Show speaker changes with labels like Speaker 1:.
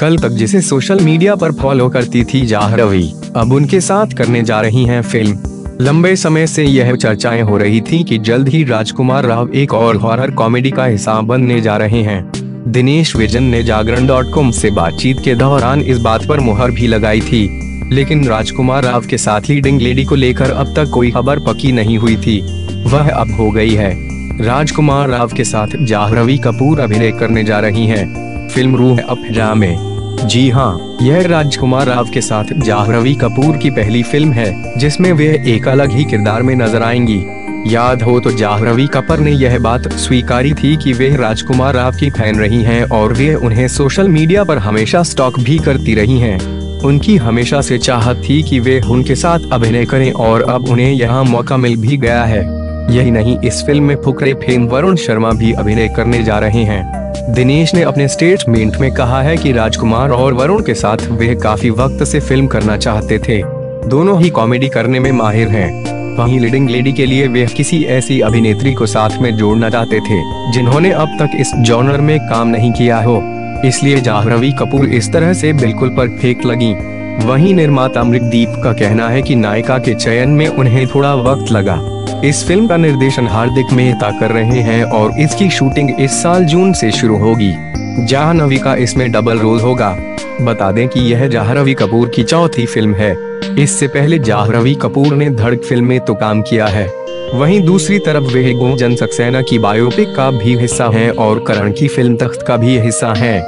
Speaker 1: कल तक जिसे सोशल मीडिया पर फॉलो करती थी जाहरवी अब उनके साथ करने जा रही हैं फ़िल्म। लंबे समय से यह चर्चाएँ हो रही थी कि जल्द ही राजकुमार राव एक और हॉरर कॉमेडी का हिस्सा बनने जा रहे हैं। दिनेश विजन ने जागरण डॉट कॉम से बातचीत के दौरान इस बात पर मुहर भी लगाई थी। लेकिन राजकुमार राव के साथ लीडिंग लेडी को लेकर अब तक कोई खबर पक्की नहीं हुई थी। वह अब हो गई है। राजकुमार राव के साथ जाहरवी कपूर अभिनय करने जा रही हैं। फ़िल्म रूह अफजा में। जी हाँ यह राजकुमार राव के साथ जाह्नवी कपूर की पहली फ़िल्म है, जिसमें वे एक अलग ही किरदार में नज़र आएँगी। याद हो तो जाह्नवी कपूर ने यह बात स्वीकारी थी कि वे राजकुमार राव की फ़ैन रही हैं और वे उन्हें सोशल मीडिया पर हमेशा स्टॉक भी करती रही हैं। उनकी हमेशा से चाहत थी कि वे उनके साथ अभिनय करें और अब उन्हें यहाँ मौका मिल भी गया है। यही नहीं, इस फ़िल्म में फुकरे फेम वरुण शर्मा भी अभिनय करने जा रहे हैं। दिनेश ने अपने स्टेटमेंट में कहा है कि राजकुमार और वरुण के साथ वे काफ़ी वक्त से फ़िल्म करना चाहते थे। दोनों ही कॉमेडी करने में माहिर हैं। वहीं लीडिंग लेडी के लिए वे किसी ऐसी अभिनेत्री को साथ में जोड़ना चाहते थे, जिन्होंने अब तक इस जॉनर में काम नहीं किया हो। इसलिए जाह्नवी कपूर इस तरह से बिल्कुल पर फेंक लगी। वहीं निर्माता अमृतदीप का कहना है कि नायिका के चयन में उन्हें थोड़ा वक्त लगा। इस फ़िल्म का निर्देशन हार्दिक मेहता कर रहे हैं और इसकी शूटिंग इस साल जून से शुरू होगी। जाह्नवी का इसमें डबल रोल होगा। बता दें कि यह जाह्नवी कपूर की चौथी फ़िल्म है। इससे पहले जाह्नवी कपूर ने धड़क फ़िल्म में तो काम किया है। वहीं दूसरी तरफ़ वे गुंजन सक्सेना की बायोपिक का भी हिस्सा हैं और करण की फ़िल्म तख्त का भी हिस्सा हैं।